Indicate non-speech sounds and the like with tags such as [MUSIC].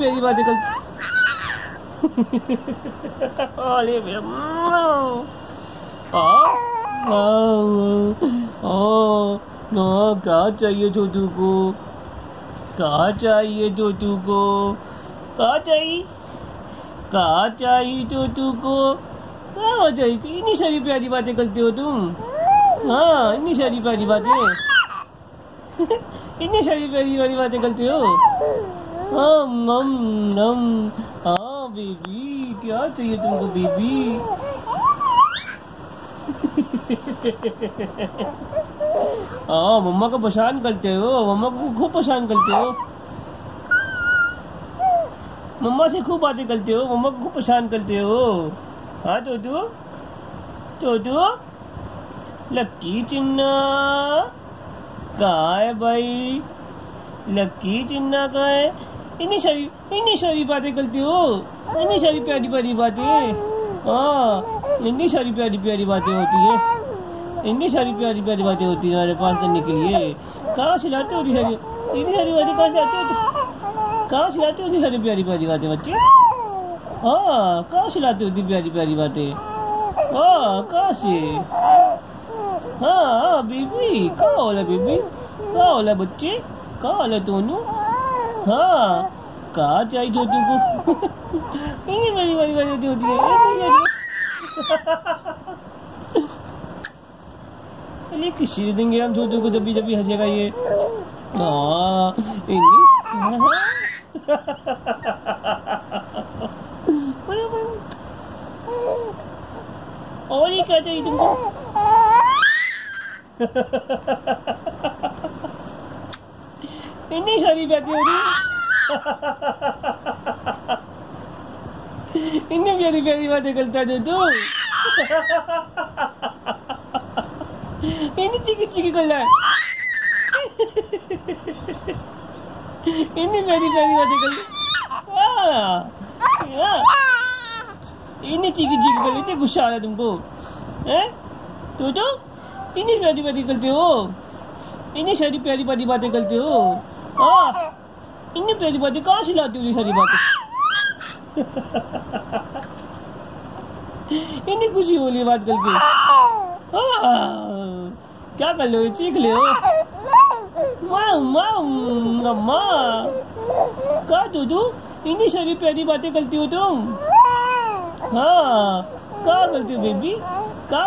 मेरी बातें मेरा क्या चाहिए छोटू को? कहा चाहिए छोटू को? क्या चाहिए? क्या चाहिए छोटू को? क्या हो जाएगी इतनी सारी प्यारी बातें करते हो तुम। हाँ इतनी सारी प्यारी बातें। [LAUGHS] इतनी सारी प्यारी प्यारी बातें करते हो। मम नम हाँ बेबी क्या चाहिए तुमको, बेबी। हाँ मम्मा को परेशान करते हो। मम्मा को खूब परेशान करते हो। मम्मा से खूब बातें करते हो। मम्मा को खूब परेशान करते हो। हाँ तो तू तो तू लक्की चिन्ना कहा है भाई? लक्की चिन्ना कहा है? इतनी सारी इतनी सारी बातें करती हो? इतनी सारी प्यारी प्यारी बातें? हाँ इतनी सारी प्यारी प्यारी बातें होती है। इतनी सारी प्यारी प्यारी बातें होती है हमारे पास करने के लिए। कहाँ से लाते हो इतनी सारी इतनी सारी बातें? कहाँ से लाते हो कहाँ से लाते हो इतनी सारी प्यारी प्यारी बातें बच्चे? हाँ कहाँ से लाते हो इतनी प्यारी प्यारी बातें? हाँ कहाँ से? हाँ हाँ बीबी, कहाँ होला बीबी? कहाँ होला बच्चे? कहाँ होला दोनों हाँ कहा चाहिए छोटू को बड़ी बड़ी बड़ी होती है अरे किसी देंगे हम छोटू को जब भी जब भी हंसेगा ये। हाँ [LAUGHS] और ये क्या चाहिए तुमको? [LAUGHS] इतनी सारी बातें हो रही इतनी प्यारी प्यारी बातें करता जो तू। इतनी चिकी चिकी कर इतनी प्यारी प्यारी बातें कर इतनी चिकी चिकी कर इतने गुस्सा आ रहा है तुमको। हैं? तो तो इतनी प्यारी प्यारी करते हो। इतनी सारी प्यारी प्यारी बातें करते हो। प्यारी बातें कहाँ से लाती हो सारी बातें इतनी खुशी हो रही बात करके क्या कर लो चीख ले कहा तू तू इतनी सारी प्यारी बातें करती हो तुम हाँ क्या करती हो बेबी क्या